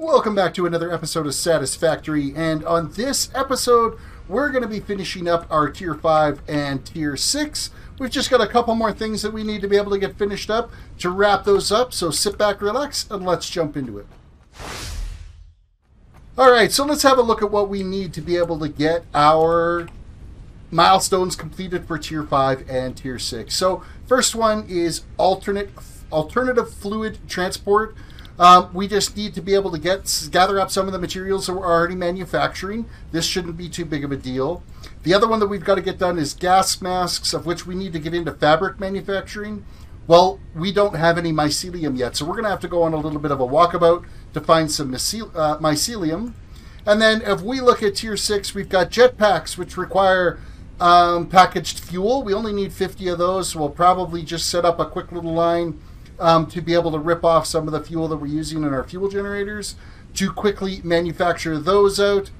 Welcome back to another episode of Satisfactory, and on this episode, we're going to be finishing up our Tier 5 and Tier 6. We've just got a couple more things that we need to be able to get finished up to wrap those up, so sit back, relax, and let's jump into it. Alright, so let's have a look at what we need to be able to get our milestones completed for Tier 5 and Tier 6. So, first one is alternate alternative fluid transport. Um, we just need to be able to get gather up some of the materials that we're already manufacturing. This shouldn't be too big of a deal. The other one that we've got to get done is gas masks, of which we need to get into fabric manufacturing. Well, we don't have any mycelium yet, so we're going to have to go on a little bit of a walkabout to find some uh, mycelium. And then if we look at tier 6, we've got jetpacks, which require um, packaged fuel. We only need 50 of those, so we'll probably just set up a quick little line um, to be able to rip off some of the fuel that we're using in our fuel generators to quickly manufacture those out.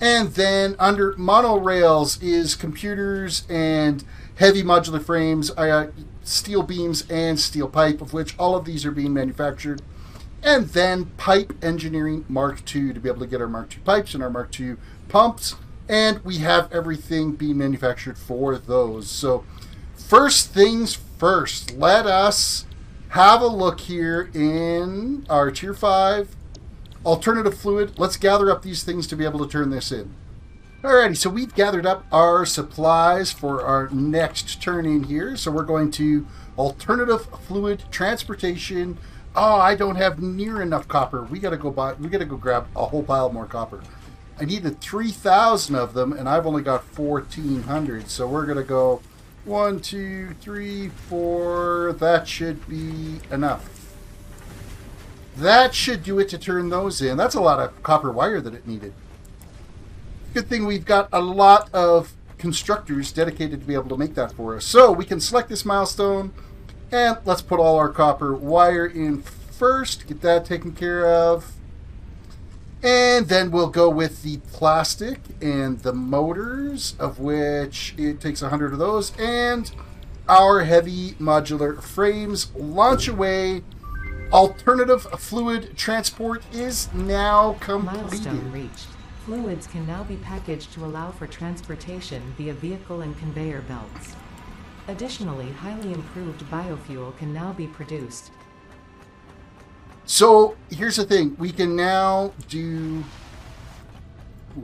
And then under monorails is computers and heavy modular frames, uh, steel beams, and steel pipe, of which all of these are being manufactured. And then pipe engineering Mark II to be able to get our Mark II pipes and our Mark II pumps. And we have everything being manufactured for those. So, first things first, let us have a look here in our tier 5 alternative fluid. Let's gather up these things to be able to turn this in. Alrighty, so we've gathered up our supplies for our next turn in here. So we're going to alternative fluid transportation. Oh, I don't have near enough copper. We gotta go buy. We gotta go grab a whole pile more copper. I needed three thousand of them, and I've only got fourteen hundred. So we're gonna go one, two, three, four. That should be enough. That should do it to turn those in. That's a lot of copper wire that it needed. Good thing we've got a lot of constructors dedicated to be able to make that for us. So we can select this milestone and let's put all our copper wire in first. Get that taken care of. And then we'll go with the plastic and the motors, of which it takes 100 of those, and our heavy modular frames. Launch away. Alternative fluid transport is now completed. Milestone reached. Fluids can now be packaged to allow for transportation via vehicle and conveyor belts. Additionally, highly improved biofuel can now be produced. So here's the thing: we can now do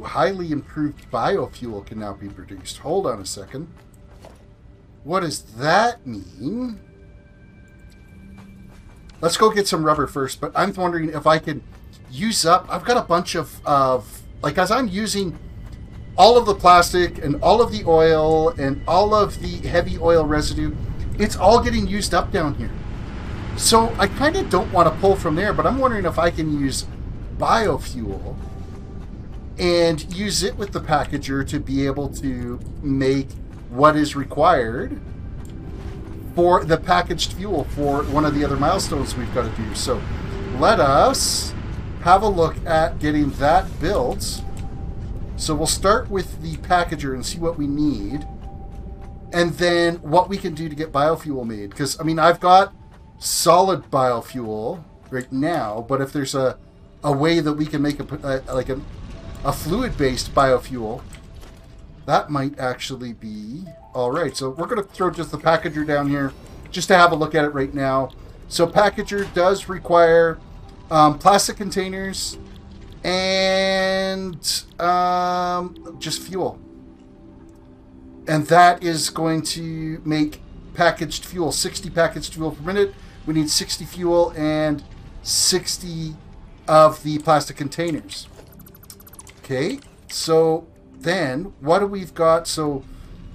highly improved biofuel can now be produced. Hold on a second. What does that mean? Let's go get some rubber first. But I'm wondering if I can use up. I've got a bunch of of like as I'm using all of the plastic and all of the oil and all of the heavy oil residue. It's all getting used up down here. So I kind of don't want to pull from there, but I'm wondering if I can use biofuel and use it with the packager to be able to make what is required for the packaged fuel for one of the other milestones we've got to do. So let us have a look at getting that built. So we'll start with the packager and see what we need. And then what we can do to get biofuel made. Because, I mean, I've got solid biofuel right now, but if there's a, a way that we can make a, a like a, a fluid-based biofuel, that might actually be all right. So we're going to throw just the packager down here just to have a look at it right now. So packager does require um, plastic containers and um, just fuel. And that is going to make packaged fuel, 60 packaged fuel per minute. We need 60 fuel and 60 of the plastic containers. Okay, so then what do we've got? So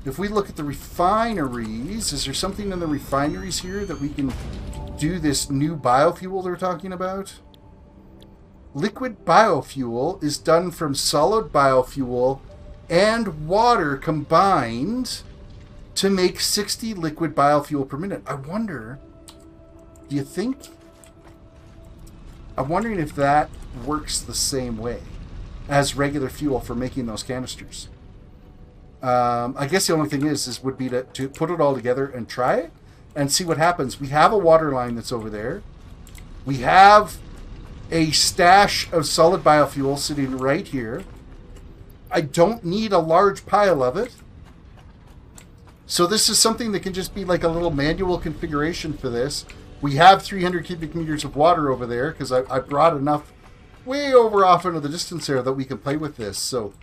if we look at the refineries, is there something in the refineries here that we can do this new biofuel they're talking about? Liquid biofuel is done from solid biofuel and water combined to make 60 liquid biofuel per minute. I wonder, do you think? I'm wondering if that works the same way as regular fuel for making those canisters. Um, I guess the only thing is, is would be to, to put it all together and try it and see what happens. We have a water line that's over there. We have a stash of solid biofuel sitting right here. I don't need a large pile of it. So this is something that can just be like a little manual configuration for this. We have 300 cubic meters of water over there because I, I brought enough way over off into the distance there that we can play with this. So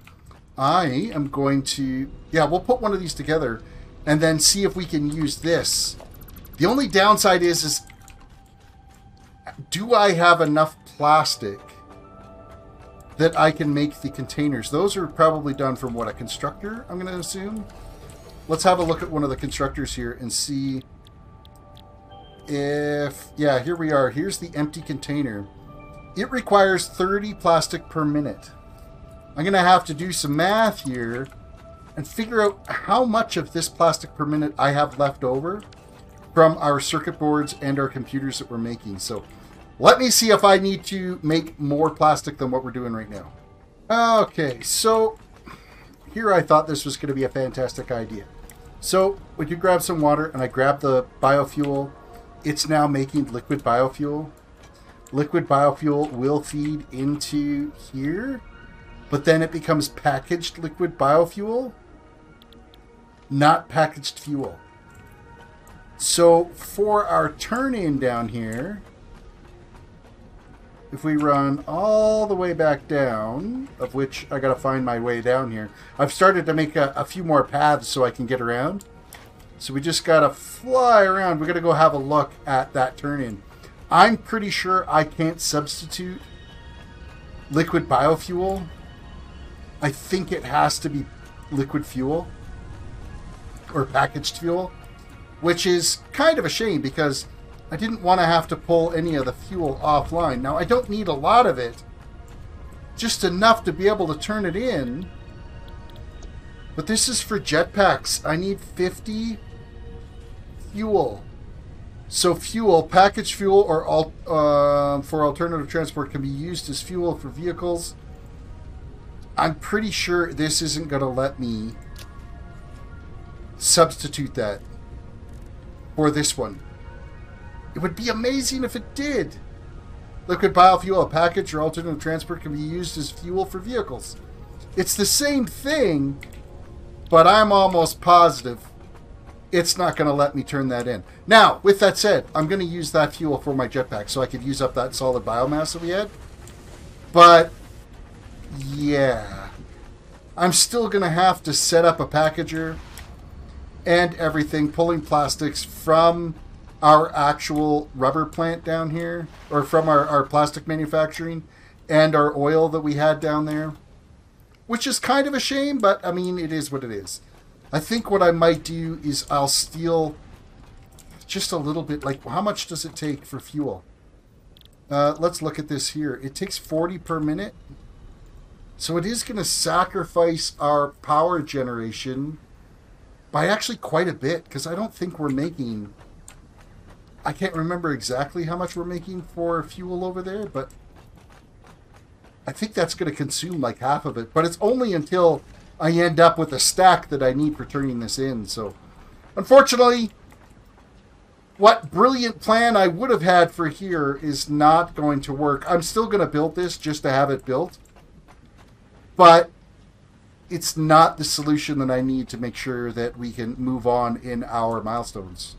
I am going to, yeah, we'll put one of these together and then see if we can use this. The only downside is, is do I have enough plastic that I can make the containers? Those are probably done from what, a constructor, I'm going to assume? Let's have a look at one of the constructors here and see if, yeah, here we are. Here's the empty container. It requires 30 plastic per minute. I'm going to have to do some math here and figure out how much of this plastic per minute I have left over from our circuit boards and our computers that we're making. So let me see if I need to make more plastic than what we're doing right now. Okay, so here I thought this was going to be a fantastic idea. So would you grab some water and I grab the biofuel. It's now making liquid biofuel. Liquid biofuel will feed into here, but then it becomes packaged liquid biofuel, not packaged fuel. So for our turn in down here, if we run all the way back down, of which I gotta find my way down here, I've started to make a, a few more paths so I can get around. So we just gotta fly around. We gotta go have a look at that turn in. I'm pretty sure I can't substitute liquid biofuel. I think it has to be liquid fuel or packaged fuel, which is kind of a shame because I didn't want to have to pull any of the fuel offline. Now, I don't need a lot of it, just enough to be able to turn it in. But this is for jetpacks. I need 50 fuel. So fuel, packaged fuel, or al- uh, for alternative transport can be used as fuel for vehicles. I'm pretty sure this isn't going to let me substitute that for this one. It would be amazing if it did. Liquid biofuel, a package or alternative transport can be used as fuel for vehicles. It's the same thing, but I'm almost positive it's not going to let me turn that in. Now, with that said, I'm going to use that fuel for my jetpack so I could use up that solid biomass that we had. But, yeah. I'm still going to have to set up a packager and everything, pulling plastics from our actual rubber plant down here, or from our, our plastic manufacturing, and our oil that we had down there. Which is kind of a shame, but I mean, it is what it is. I think what I might do is I'll steal just a little bit. Like, how much does it take for fuel? Uh, let's look at this here. It takes 40 per minute. So it is going to sacrifice our power generation by actually quite a bit because I don't think we're making. I can't remember exactly how much we're making for fuel over there, but I think that's going to consume like half of it. But it's only until I end up with a stack that I need for turning this in. So, unfortunately, what brilliant plan I would have had for here is not going to work. I'm still going to build this just to have it built. But it's not the solution that I need to make sure that we can move on in our milestones.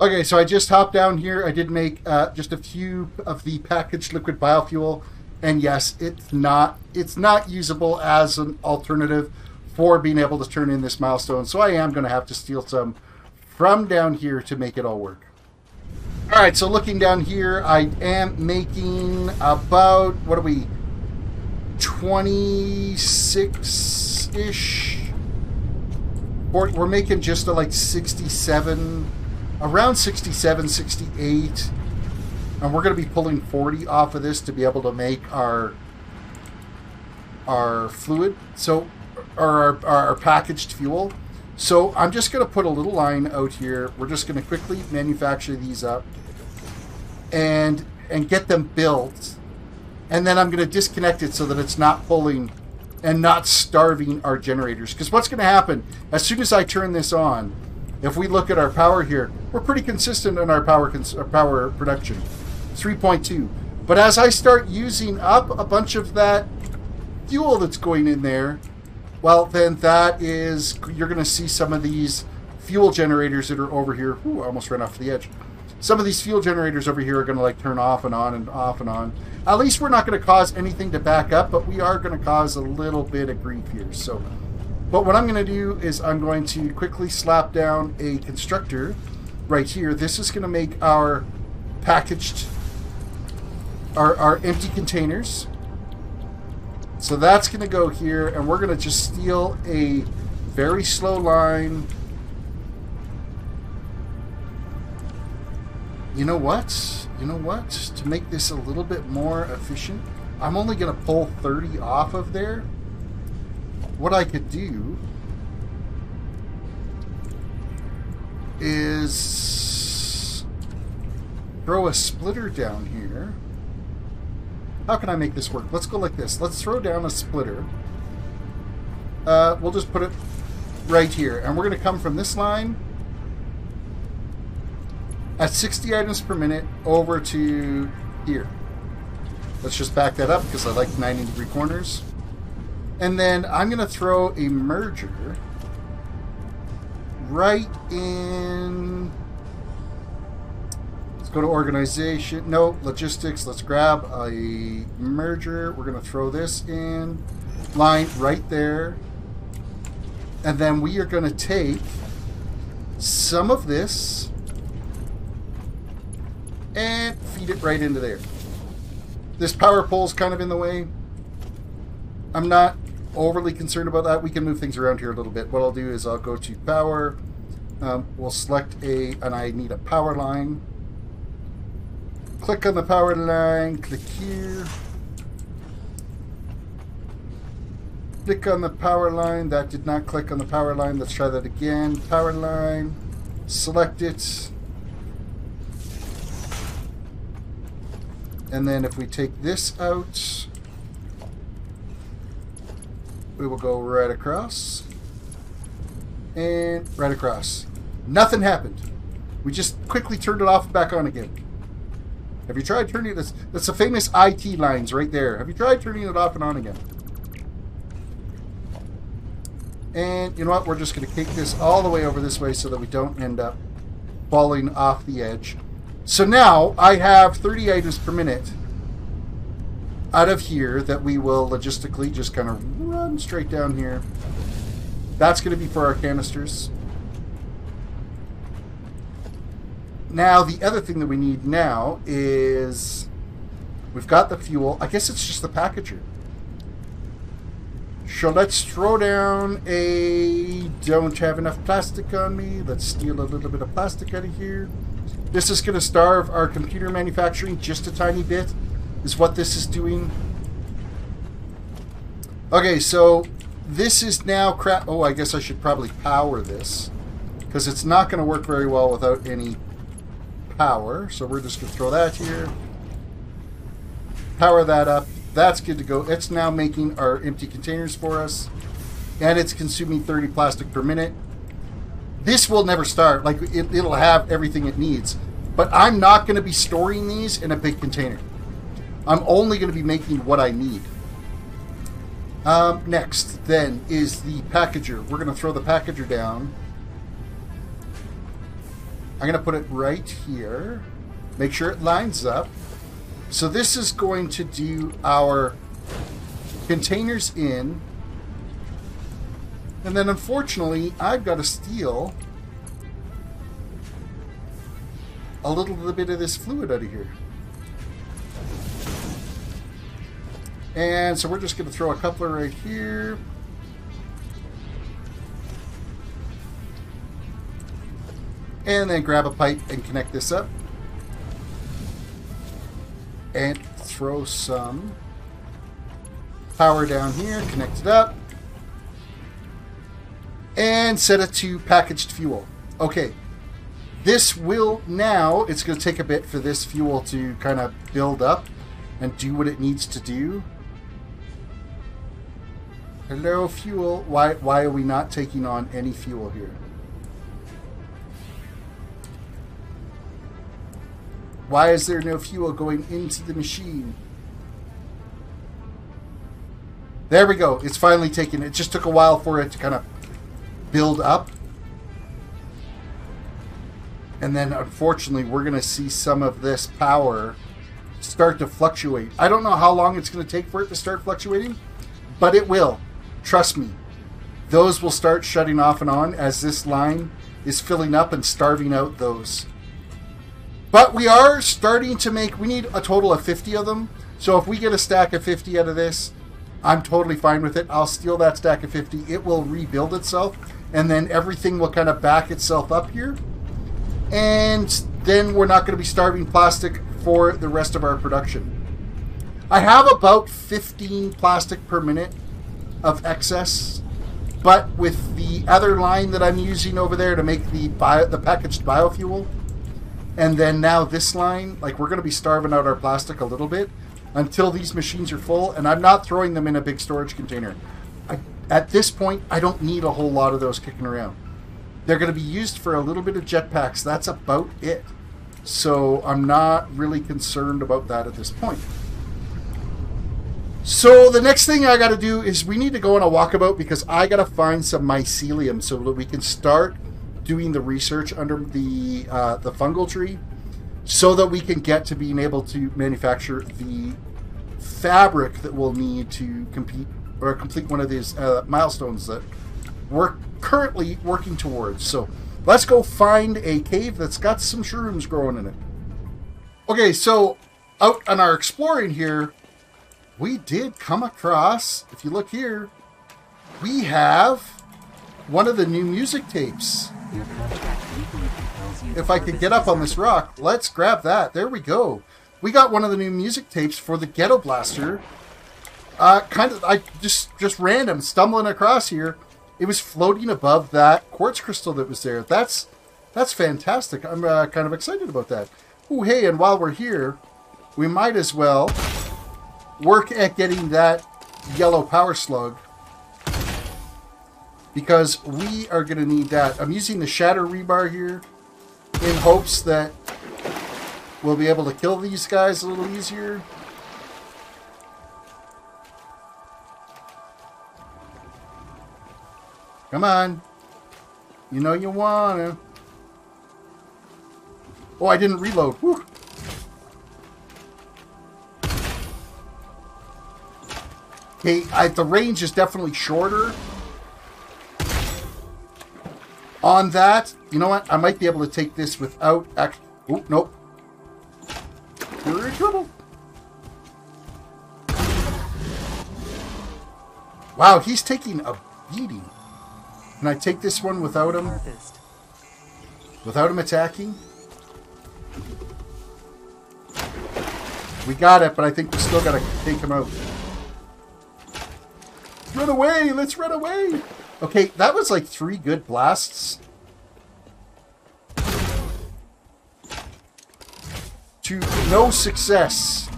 Okay, so I just hopped down here. I did make uh, just a few of the packaged liquid biofuel and yes, it's not it's not usable as an alternative for being able to turn in this milestone. So I am going to have to steal some from down here to make it all work. All right, so looking down here, I am making about what are we 26 ish. We're making just a, like 67 around 67 68 and we're going to be pulling 40 off of this to be able to make our our fluid so or our, our packaged fuel. So I'm just going to put a little line out here. We're just going to quickly manufacture these up and and get them built. And then I'm going to disconnect it so that it's not pulling and not starving our generators. Because what's going to happen as soon as I turn this on if we look at our power here we're pretty consistent in our power our power production 3.2. But as I start using up a bunch of that fuel that's going in there, well, then that is, you're going to see some of these fuel generators that are over here. Ooh, I almost ran off the edge. Some of these fuel generators over here are going to like turn off and on and off and on. At least we're not going to cause anything to back up, but we are going to cause a little bit of grief here. So, but what I'm going to do is I'm going to quickly slap down a constructor right here. This is going to make our packaged our, our empty containers. So that's going to go here, and we're going to just steal a very slow line. You know what? You know what? To make this a little bit more efficient, I'm only going to pull 30 off of there. What I could do is throw a splitter down here. How can I make this work? Let's go like this. Let's throw down a splitter. Uh, we'll just put it right here. And we're going to come from this line at 60 items per minute over to here. Let's just back that up because I like 90 degree corners. And then I'm going to throw a merger right in go to organization. No, logistics. Let's grab a merger. We're going to throw this in. Line right there. And then we are going to take some of this and feed it right into there. This power pole is kind of in the way. I'm not overly concerned about that. We can move things around here a little bit. What I'll do is I'll go to power. Um, we'll select a, and I need a power line. Click on the power line, click here. Click on the power line. That did not click on the power line. Let's try that again. Power line. Select it. And then if we take this out, we will go right across. And right across. Nothing happened. We just quickly turned it off and back on again. Have you tried turning this? That's the famous IT lines right there. Have you tried turning it off and on again? And you know what? We're just going to kick this all the way over this way so that we don't end up falling off the edge. So now I have 30 items per minute out of here that we will logistically just kind of run straight down here. That's going to be for our canisters. Now, the other thing that we need now is we've got the fuel. I guess it's just the packager. So let's throw down a don't have enough plastic on me. Let's steal a little bit of plastic out of here. This is going to starve our computer manufacturing just a tiny bit, is what this is doing. Okay, so this is now crap. Oh, I guess I should probably power this because it's not going to work very well without any power. So we're just going to throw that here. Power that up. That's good to go. It's now making our empty containers for us. And it's consuming 30 plastic per minute. This will never start. Like, it, it'll have everything it needs. But I'm not going to be storing these in a big container. I'm only going to be making what I need. Um, next, then, is the packager. We're going to throw the packager down. I'm going to put it right here. Make sure it lines up. So this is going to do our containers in. And then unfortunately, I've got to steal a little bit of this fluid out of here. And so we're just going to throw a coupler right here. And then grab a pipe and connect this up. And throw some power down here, connect it up. And set it to packaged fuel. Okay. This will now, it's going to take a bit for this fuel to kind of build up and do what it needs to do. Hello, fuel. Why, why are we not taking on any fuel here? Why is there no fuel going into the machine? There we go. It's finally taken. It just took a while for it to kind of build up. And then, unfortunately, we're going to see some of this power start to fluctuate. I don't know how long it's going to take for it to start fluctuating, but it will. Trust me. Those will start shutting off and on as this line is filling up and starving out those. But we are starting to make, we need a total of 50 of them. So if we get a stack of 50 out of this, I'm totally fine with it. I'll steal that stack of 50. It will rebuild itself, and then everything will kind of back itself up here. And then we're not going to be starving plastic for the rest of our production. I have about 15 plastic per minute of excess, but with the other line that I'm using over there to make the bio, the packaged biofuel, and then now this line, like we're going to be starving out our plastic a little bit until these machines are full, and I'm not throwing them in a big storage container. I, at this point, I don't need a whole lot of those kicking around. They're going to be used for a little bit of jetpacks. That's about it. So I'm not really concerned about that at this point. So the next thing I got to do is we need to go on a walkabout because I got to find some mycelium so that we can start doing the research under the uh, the fungal tree so that we can get to being able to manufacture the fabric that we'll need to compete or complete one of these uh, milestones that we're currently working towards. So let's go find a cave that's got some shrooms growing in it. Okay, so out on our exploring here, we did come across, if you look here, we have one of the new music tapes. If I could get up on this rock, let's grab that. There we go. We got one of the new music tapes for the Ghetto Blaster. Uh, kind of, I just just random stumbling across here. It was floating above that quartz crystal that was there. That's that's fantastic. I'm uh, kind of excited about that. Oh, hey, and while we're here, we might as well work at getting that yellow power slug because we are going to need that. I'm using the shatter rebar here in hopes that we'll be able to kill these guys a little easier. Come on. You know you wanna. Oh, I didn't reload. Okay, I, the range is definitely shorter. On that, you know what? I might be able to take this without... Act oh, nope. We're in trouble. Wow, he's taking a beating. Can I take this one without him? Harvest. Without him attacking? We got it, but I think we still gotta take him out. Run away! Let's run away! Okay, that was like three good blasts. To no success.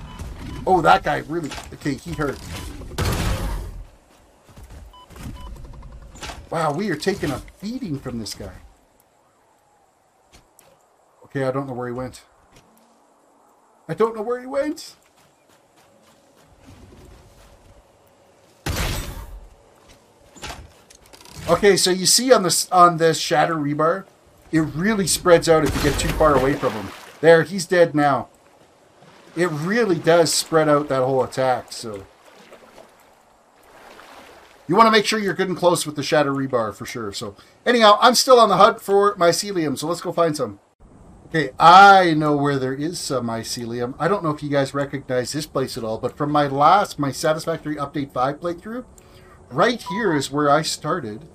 Oh, that guy really... Okay, he hurt. Wow, we are taking a beating from this guy. Okay, I don't know where he went. I don't know where he went. Okay, so you see on this on this shatter rebar, it really spreads out if you get too far away from him. There, he's dead now. It really does spread out that whole attack, so you want to make sure you're good and close with the shatter rebar for sure. So anyhow, I'm still on the hunt for mycelium, so let's go find some. Okay, I know where there is some mycelium. I don't know if you guys recognize this place at all, but from my last, my Satisfactory Update 5 playthrough, right here is where I started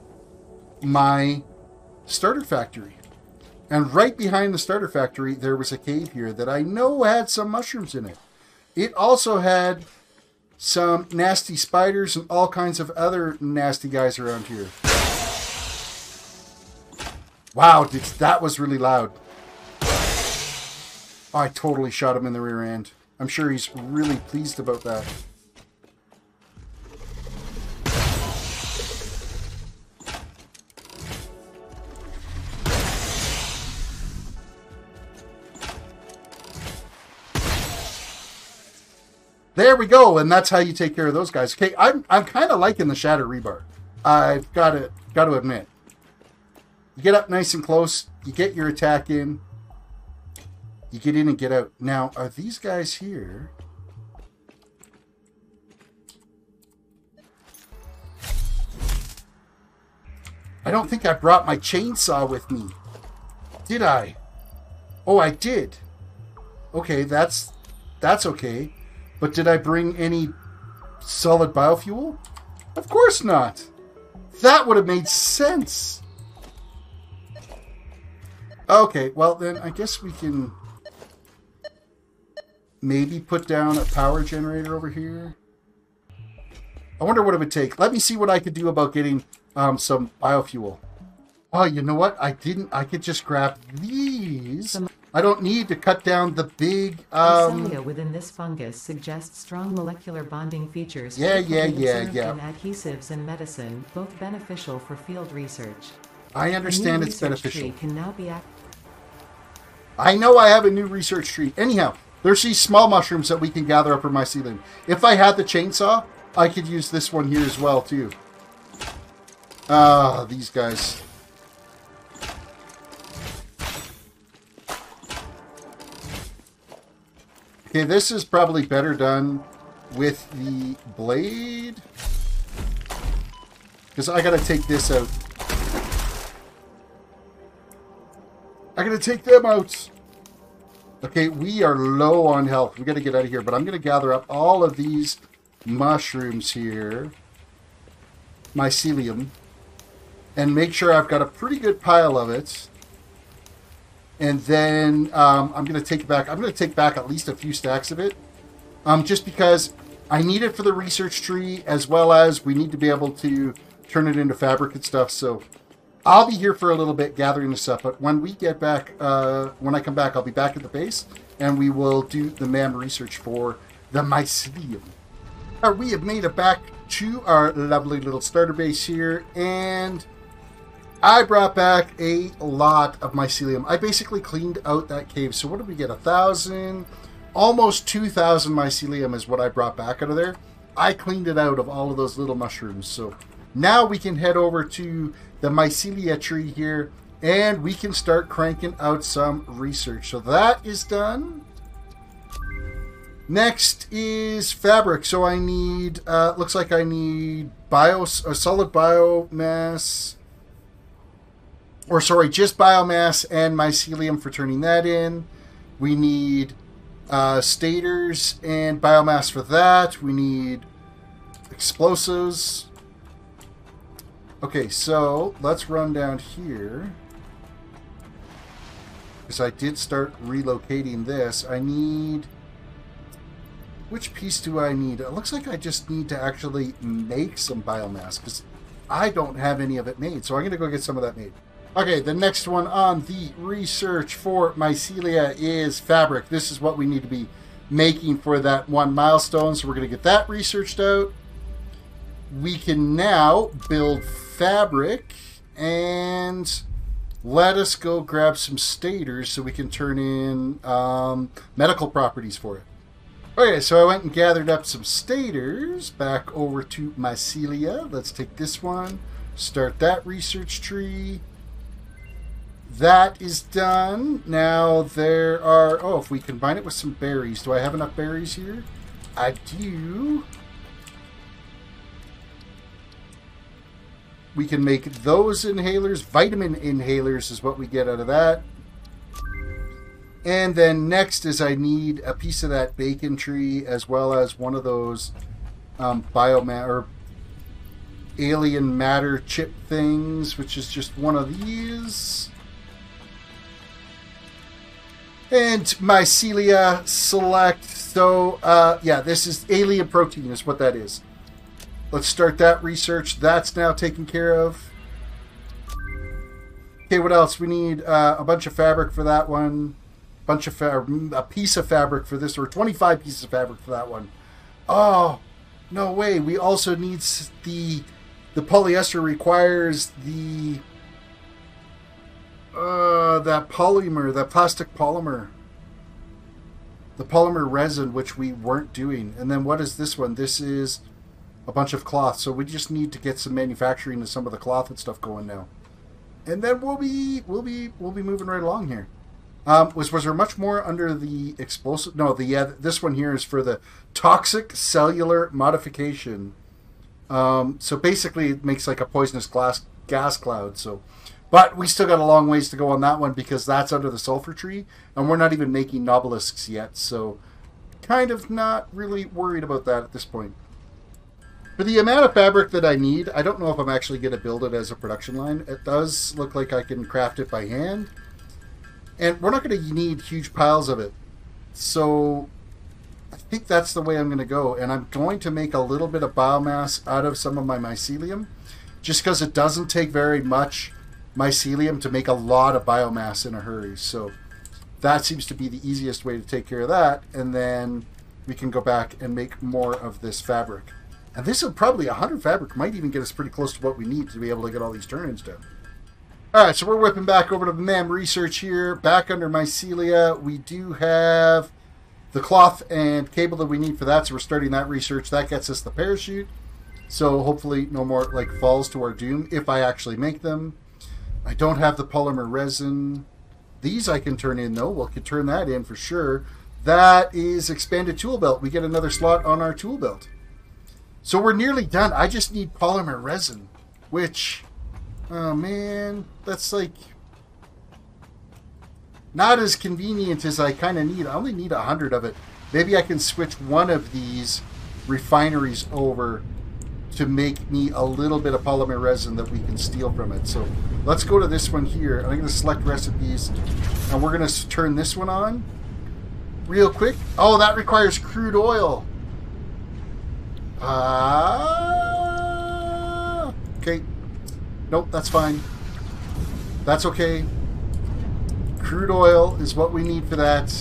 my starter factory. And right behind the starter factory, there was a cave here that I know had some mushrooms in it. It also had some nasty spiders and all kinds of other nasty guys around here. Wow, that was really loud. I totally shot him in the rear end. I'm sure he's really pleased about that. There we go, and that's how you take care of those guys. Okay, I'm I'm kind of liking the shatter rebar. I've got to got to admit. You get up nice and close. You get your attack in. You get in and get out. Now, are these guys here? I don't think I brought my chainsaw with me. Did I? Oh, I did. Okay, that's that's okay. But did I bring any solid biofuel? Of course not. That would have made sense. Okay, well then I guess we can maybe put down a power generator over here. I wonder what it would take. Let me see what I could do about getting um, some biofuel. Oh, you know what? I didn't. I could just grab these. I don't need to cut down the big. Um, Mycelia within this fungus suggests strong molecular bonding features. Yeah, yeah, yeah, yeah. In adhesives and medicine, both beneficial for field research. I understand it's beneficial. can now be act- I know I have a new research tree. Anyhow, there's these small mushrooms that we can gather up in mycelium. If I had the chainsaw, I could use this one here as well too. Ah, these guys. Okay, this is probably better done with the blade. Because I gotta take this out. I gotta take them out. Okay, we are low on health. We gotta get out of here. But I'm gonna gather up all of these mushrooms here, mycelium, and make sure I've got a pretty good pile of it. And then um, I'm gonna take back. I'm gonna take back at least a few stacks of it, um, just because I need it for the research tree, as well as we need to be able to turn it into fabric and stuff. So I'll be here for a little bit gathering this up, but when we get back, uh, when I come back, I'll be back at the base and we will do the MAM research for the mycelium. Uh, we have made it back to our lovely little starter base here, and I brought back a lot of mycelium. I basically cleaned out that cave. So what did we get? A thousand, almost two thousand mycelium is what I brought back out of there. I cleaned it out of all of those little mushrooms. So now we can head over to the mycelia tree here, and we can start cranking out some research. So that is done. Next is fabric. So I need, uh, looks like I need bio, a solid biomass, or sorry, just biomass and mycelium for turning that in. We need uh, stators and biomass for that. We need explosives. Okay, so let's run down here. Because I did start relocating this. I need. Which piece do I need? It looks like I just need to actually make some biomass because I don't have any of it made. So I'm going to go get some of that made. Okay, the next one on the research for mycelia is fabric. This is what we need to be making for that one milestone. So we're going to get that researched out. We can now build fabric and let us go grab some stators so we can turn in um, medical properties for it. Okay, so I went and gathered up some stators back over to mycelia. Let's take this one, start that research tree. That is done. Now there are. Oh, if we combine it with some berries, do I have enough berries here? I do. We can make those inhalers. Vitamin inhalers is what we get out of that. And then next is I need a piece of that bacon tree as well as one of those um, biomass or alien matter chip things, which is just one of these. And mycelia select. So, uh, yeah, this is alien protein, is what that is. Let's start that research. That's now taken care of. Okay, what else? We need uh, a bunch of fabric for that one. Bunch of a piece of fabric for this, or 25 pieces of fabric for that one. Oh, no way. We also need the the polyester requires the uh, that polymer, that plastic polymer. the polymer resin, which we weren't doing. And then what is this one? This is a bunch of cloth. So we just need to get some manufacturing and some of the cloth and stuff going now. And then we'll be we'll be we'll be moving right along here. Um, was was there much more under the explosive? No, the yeah, this one here is for the toxic cellular modification. Um, so basically, it makes like a poisonous glass gas cloud. So, but we still got a long ways to go on that one because that's under the sulfur tree, and we're not even making nobelisks yet. So, kind of not really worried about that at this point. For the amount of fabric that I need, I don't know if I'm actually going to build it as a production line. It does look like I can craft it by hand. And we're not going to need huge piles of it. So I think that's the way I'm going to go. And I'm going to make a little bit of biomass out of some of my mycelium. Just because it doesn't take very much mycelium to make a lot of biomass in a hurry. So that seems to be the easiest way to take care of that. And then we can go back and make more of this fabric. And this is probably 100 fabric might even get us pretty close to what we need to be able to get all these turn-ins done. Alright, so we're whipping back over to MAM Research here. Back under Mycelia, we do have the cloth and cable that we need for that, so we're starting that research. That gets us the parachute. So hopefully no more like falls to our doom if I actually make them. I don't have the polymer resin. These I can turn in though. We'll can turn that in for sure. That is expanded tool belt. We get another slot on our tool belt. So we're nearly done. I just need polymer resin, which, oh man, that's like not as convenient as I kind of need. I only need a hundred of it. Maybe I can switch one of these refineries over to make me a little bit of polymer resin that we can steal from it. So let's go to this one here. I'm going to select recipes, and we're going to turn this one on real quick. Oh, that requires crude oil. Uh, okay. Nope, that's fine. That's okay. Crude oil is what we need for that,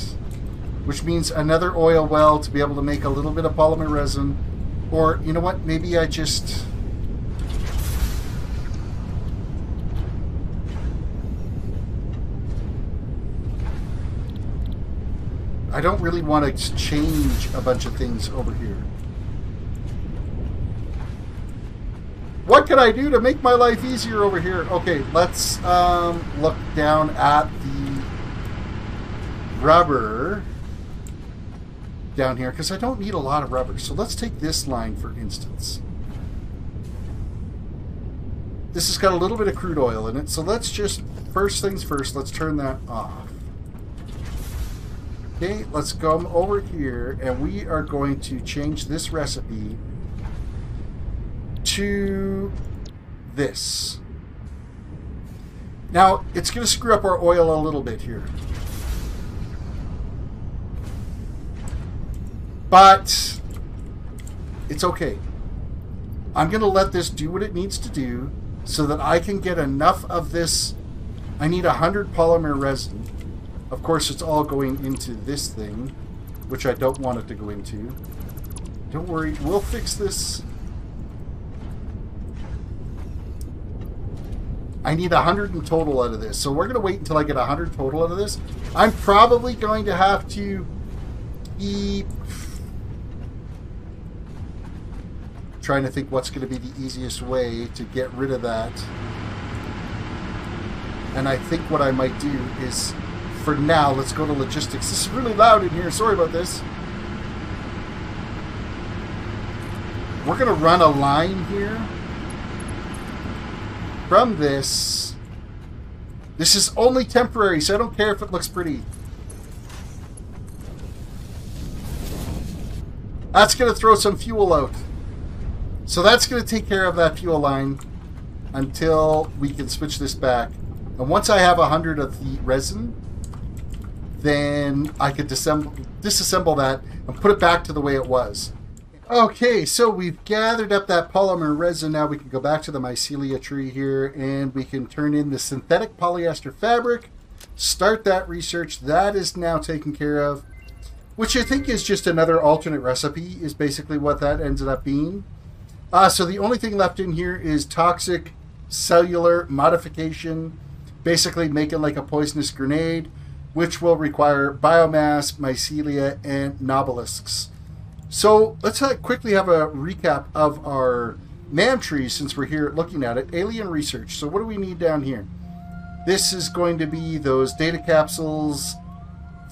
which means another oil well to be able to make a little bit of polymer resin. Or, you know what, maybe I just... I don't really want to change a bunch of things over here. What can I do to make my life easier over here? Okay, let's um, look down at the rubber down here because I don't need a lot of rubber. So let's take this line for instance. This has got a little bit of crude oil in it, so let's just, first things first, let's turn that off. Okay, let's come over here and we are going to change this recipe to this. Now, it's going to screw up our oil a little bit here. But it's okay. I'm going to let this do what it needs to do so that I can get enough of this. I need 100 polymer resin. Of course, it's all going into this thing, which I don't want it to go into. Don't worry, we'll fix this I need 100 in total out of this. So we're going to wait until I get 100 total out of this. I'm probably going to have to keep... Trying to think what's going to be the easiest way to get rid of that. And I think what I might do is, for now, let's go to logistics. This is really loud in here. Sorry about this. We're going to run a line here from this. This is only temporary, so I don't care if it looks pretty. That's going to throw some fuel out. So that's going to take care of that fuel line until we can switch this back. And once I have a 100 of the resin, then I could disassemble, disassemble that and put it back to the way it was. Okay, so we've gathered up that polymer resin. Now we can go back to the mycelia tree here and we can turn in the synthetic polyester fabric, start that research. That is now taken care of, which I think is just another alternate recipe is basically what that ended up being. Uh, so the only thing left in here is toxic cellular modification, basically making like a poisonous grenade. which will require biomass, mycelia, and nobelisks. So let's uh, quickly have a recap of our MAM trees since we're here looking at it. Alien research. So what do we need down here? This is going to be those data capsules,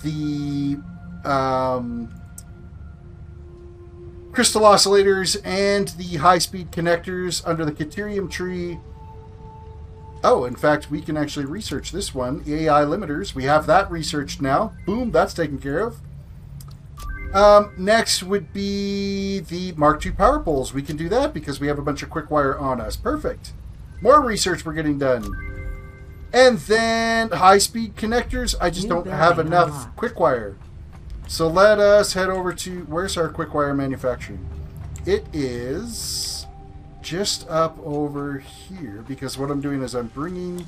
the um, crystal oscillators, and the high-speed connectors under the Caterium tree. Oh, in fact, we can actually research this one. AI limiters. We have that researched now. Boom, that's taken care of. Um, next would be the Mark II power poles. We can do that because we have a bunch of quick wire on us. Perfect. More research we're getting done. And then high-speed connectors. I just New don't have enough quick wire. So let us head over to where's our quick wire manufacturing? It is just up over here because what I'm doing is I'm bringing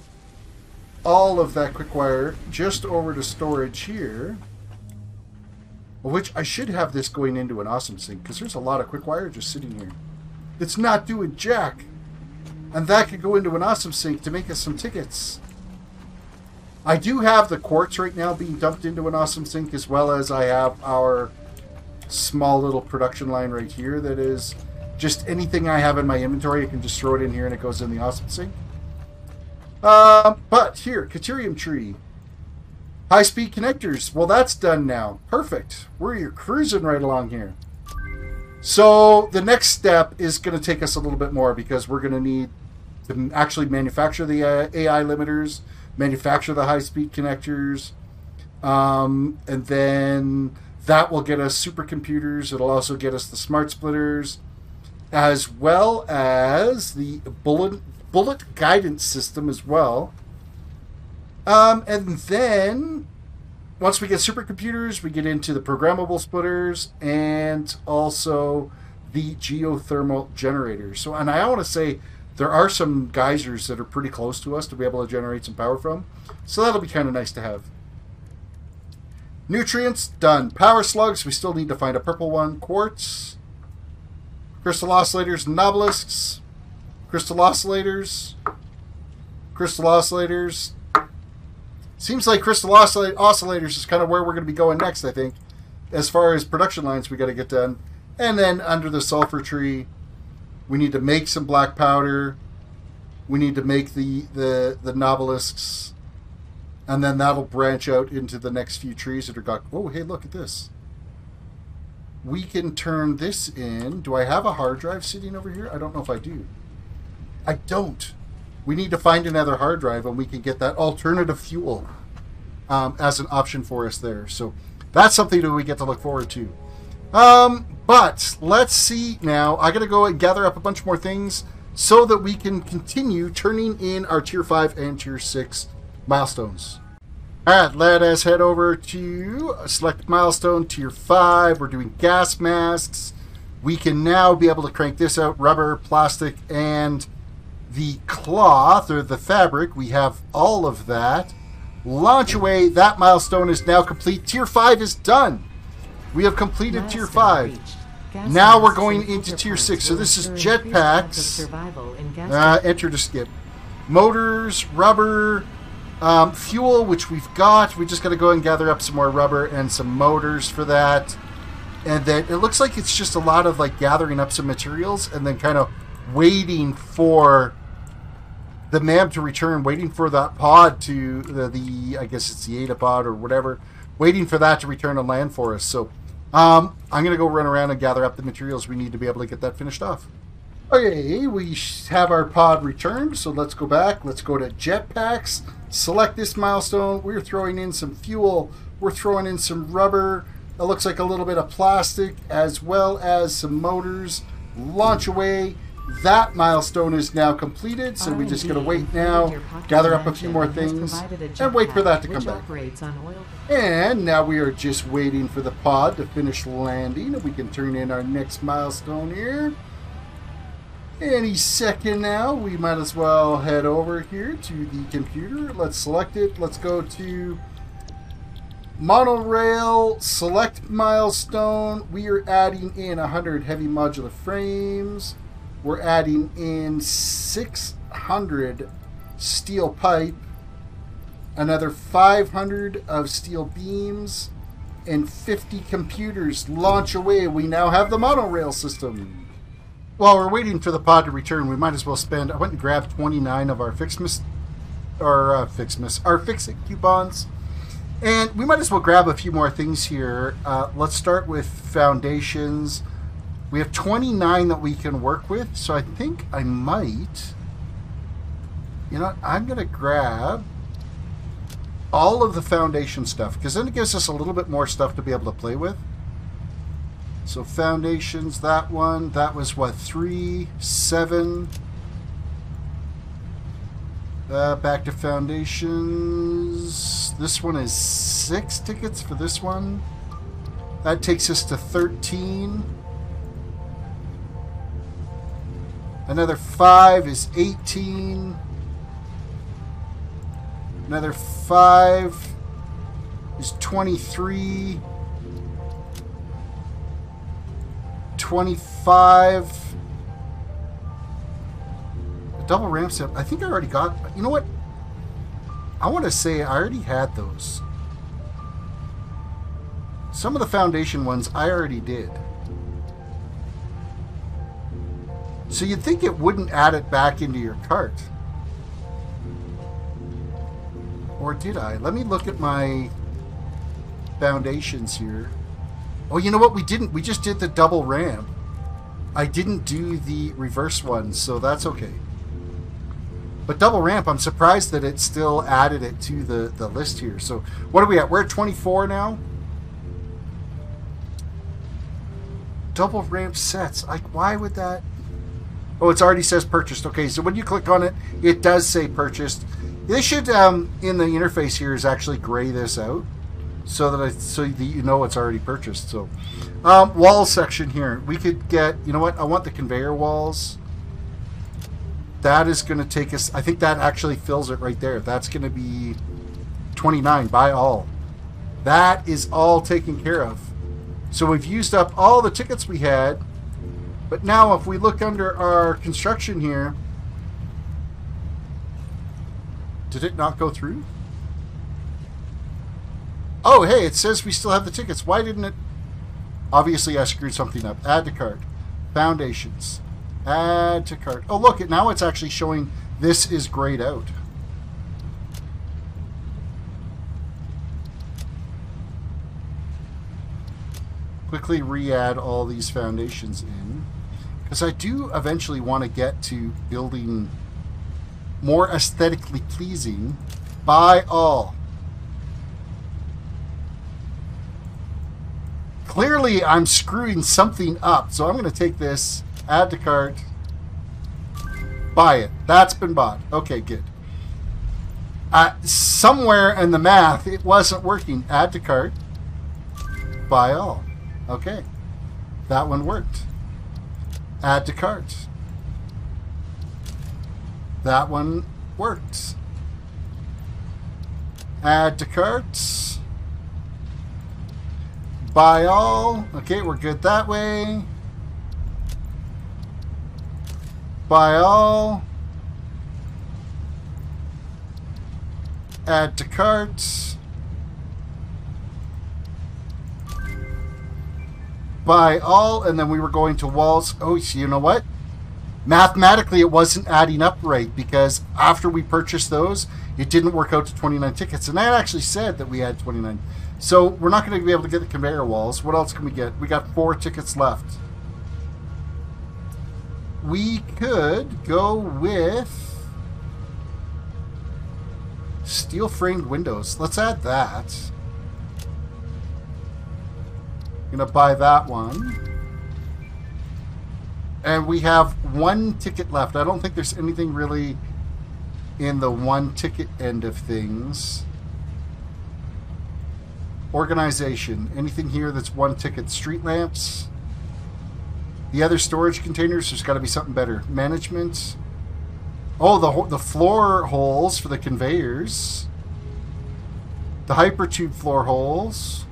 all of that quick wire just over to storage here. Which I should have this going into an awesome sink because there's a lot of quick wire just sitting here. It's not doing jack. And that could go into an awesome sink to make us some tickets. I do have the quartz right now being dumped into an awesome sink, as well as I have our small little production line right here that is just anything I have in my inventory, I can just throw it in here and it goes in the awesome sink. Um, but here, Caterium tree. High speed connectors. Well, that's done now. Perfect. We're cruising right along here. So the next step is going to take us a little bit more because we're going to need to actually manufacture the uh, AI limiters, manufacture the high speed connectors, um, and then that will get us supercomputers. It'll also get us the smart splitters, as well as the bullet bullet guidance system as well. Um, and then once we get supercomputers, we get into the programmable splitters and also the geothermal generators. So, and I want to say there are some geysers that are pretty close to us to be able to generate some power from. So that'll be kind of nice to have. Nutrients done. Power slugs. We still need to find a purple one. Quartz. Crystal oscillators. Nobelisks. Crystal oscillators. Crystal oscillators. Seems like crystal oscill- oscillators is kind of where we're going to be going next, I think. As far as production lines we got to get done. And then under the sulfur tree, we need to make some black powder. We need to make the, the, the nobelisks. And then that'll branch out into the next few trees that are got. Oh, hey, look at this. We can turn this in. Do I have a hard drive sitting over here? I don't know if I do. I don't. We need to find another hard drive and we can get that alternative fuel um, as an option for us there. So that's something that we get to look forward to. Um, but let's see now. I got to go and gather up a bunch more things so that we can continue turning in our tier 5 and tier 6 milestones. All right, let us head over to select milestone tier 5. We're doing gas masks. We can now be able to crank this out rubber, plastic, and the cloth or the fabric. We have all of that. Launch away. That milestone is now complete. Tier 5 is done. We have completed tier 5. reached. Now we're going into tier six. So this is jetpacks. survival in gas Uh, enter to skip. Motors, rubber, um, fuel, which we've got. We just got to go and gather up some more rubber and some motors for that. And then it looks like it's just a lot of like gathering up some materials and then kind of waiting for the MAM to return, waiting for that pod to the, the I guess it's the ADA pod or whatever, waiting for that to return and land for us. So um, I'm gonna go run around and gather up the materials we need to be able to get that finished off. Okay, we have our pod returned, so let's go back. Let's go to jetpacks. Select this milestone. We're throwing in some fuel. We're throwing in some rubber. It looks like a little bit of plastic, as well as some motors. Launch away. That milestone is now completed, so we just gotta wait now, included your pocket gather up a few more things, and wait for that to come back. operates on oil. And now we are just waiting for the pod to finish landing, and we can turn in our next milestone here. Any second now, we might as well head over here to the computer. Let's select it. Let's go to monorail, select milestone. We are adding in 100 heavy modular frames. We're adding in 600 steel pipe. another 500 of steel beams, and 50 computers. Launch away. We now have the monorail system. While we're waiting for the pod to return, we might as well spend. I went and grabbed 29 of our FICSMAS, or uh, FICSMAS, our FICSIT coupons. And we might as well grab a few more things here. Uh, let's start with foundations. We have 29 that we can work with, so I think I might. You know, I'm going to grab all of the foundation stuff because then it gives us a little bit more stuff to be able to play with. So foundations, that one, that was what, three, seven. Uh, back to foundations. This one is six tickets for this one. That takes us to 13. Another five is 18. Another five is 23. 25. double ramp set. I think I already got. You know what? I want to say I already had those. Some of the foundation ones I already did. So you'd think it wouldn't add it back into your cart. Or did I? Let me look at my foundations here. Oh, you know what? We didn't. We just did the double ramp. I didn't do the reverse one, so that's okay. But double ramp, I'm surprised that it still added it to the, the list here. So what are we at? We're at 24 now. Double ramp sets. Like, why would that... Oh, it already says purchased. Okay, so when you click on it, it does say purchased. They should, um, in the interface here, is actually gray this out so that I so that you know it's already purchased. So, um, wall section here, we could get. You know what? I want the conveyor walls. That is going to take us. I think that actually fills it right there. That's going to be 29 by all. That is all taken care of. So we've used up all the tickets we had. But now if we look under our construction here, did it not go through? Oh, hey, it says we still have the tickets. Why didn't it? Obviously, I screwed something up. Add to cart. Foundations. Add to cart. Oh, look, now it's actually showing this is grayed out. Quickly re-add all these foundations in. Because I do eventually want to get to building more aesthetically pleasing by all. Clearly, I'm screwing something up, so I'm going to take this, add to cart, buy it. That's been bought. Okay, good. Uh, somewhere in the math, it wasn't working. Add to cart, buy all. Okay, that one worked. Add to cart. That one worked. Add to carts. Buy all. Okay, we're good that way. Buy all. Add to carts. Buy all, and then we were going to walls. Oh, you know what? mathematically it wasn't adding up right because after we purchased those it didn't work out to 29 tickets. And that actually said that we had 29 so we're not going to be able to get the conveyor walls. What else can we get? We got four tickets left. We could go with steel framed windows. Let's add that gonna buy that one and we have one ticket left. I don't think there's anything really in the one ticket end of things. Organization. Anything here that's one ticket? Street lamps. The other storage containers, there's got to be something better. Management. Oh, the, the floor holes for the conveyors. The hypertube floor holes.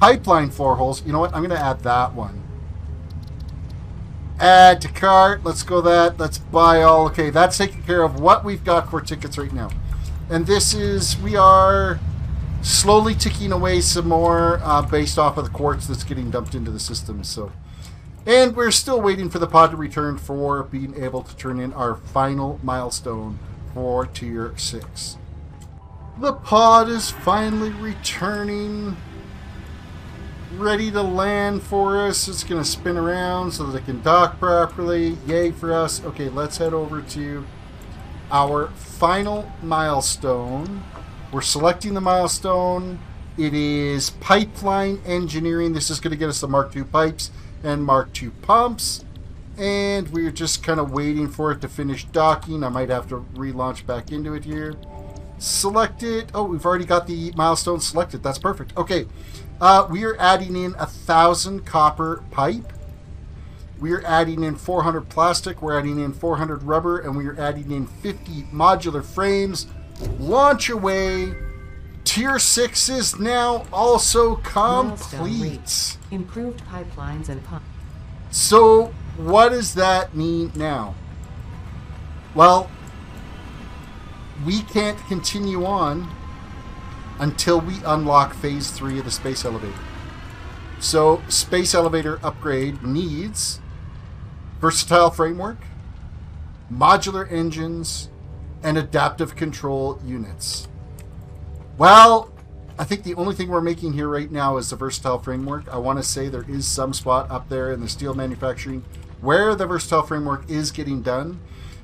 Pipeline floor holes. You know what? I'm going to add that one. Add to cart. Let's go that. Let's buy all. Okay, that's taking care of what we've got for tickets right now. And this is, we are slowly ticking away some more uh, based off of the quartz that's getting dumped into the system. So, and we're still waiting for the pod to return for being able to turn in our final milestone for tier six. The pod is finally returning, ready to land for us. It's going to spin around so that it can dock properly. Yay for us. Okay, let's head over to our final milestone. We're selecting the milestone. It is pipeline engineering. This is going to get us the Mark II pipes and Mark II pumps. And we're just kind of waiting for it to finish docking. I might have to relaunch back into it here. Select it. Oh, we've already got the milestone selected. That's perfect. Okay. Uh, we are adding in a thousand copper pipe. We are adding in 400 plastic. We're adding in 400 rubber. And we are adding in 50 modular frames. Launch away. Tier 6 is now also complete. Improved pipelines and pump. So, what does that mean now? Well, we can't continue on until we unlock phase three of the space elevator. So, space elevator upgrade needs versatile framework, modular engines, and adaptive control units. Well, I think the only thing we're making here right now is the versatile framework. I want to say there is some spot up there in the steel manufacturing where the versatile framework is getting done.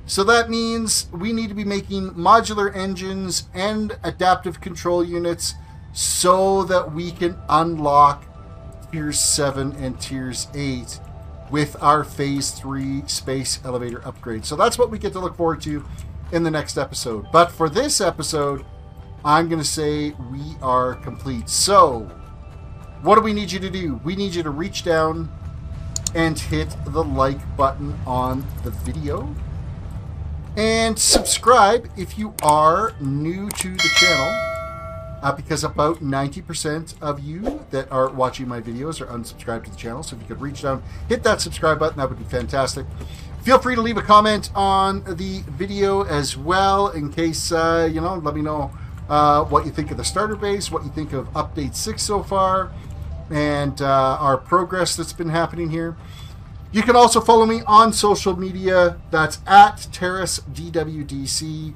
So that means we need to be making modular engines and adaptive control units so that we can unlock tiers 7 and tiers 8 with our phase 3 space elevator upgrade. So that's what we get to look forward to in the next episode. But for this episode, I'm going to say we are complete. So, what do we need you to do? We need you to reach down and hit the like button on the video. And subscribe if you are new to the channel. Uh, because about 90% of you that are watching my videos are unsubscribed to the channel. So if you could reach down, hit that subscribe button, that would be fantastic. Feel free to leave a comment on the video as well in case, uh, you know, let me know uh, what you think of the starter base, what you think of update 6 so far, and uh, our progress that's been happening here. You can also follow me on social media. That's at Terris DWDC,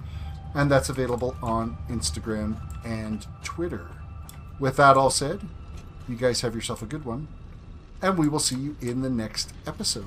and that's available on Instagram and Twitter. With that all said, you guys have yourself a good one, and we will see you in the next episode.